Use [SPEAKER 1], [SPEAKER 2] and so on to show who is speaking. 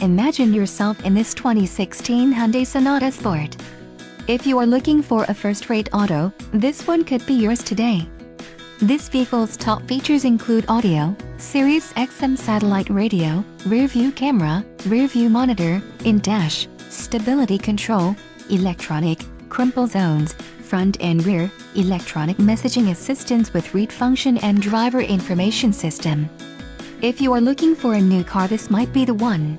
[SPEAKER 1] Imagine yourself in this 2016 Hyundai Sonata Sport. If you are looking for a first-rate auto, this one could be yours today. This vehicle's top features include audio, Sirius XM satellite radio, rear-view camera, rear-view monitor, in-dash, stability control, electronic, crumple zones, front and rear, electronic messaging assistance with read function and driver information system. If you are looking for a new car this might be the one.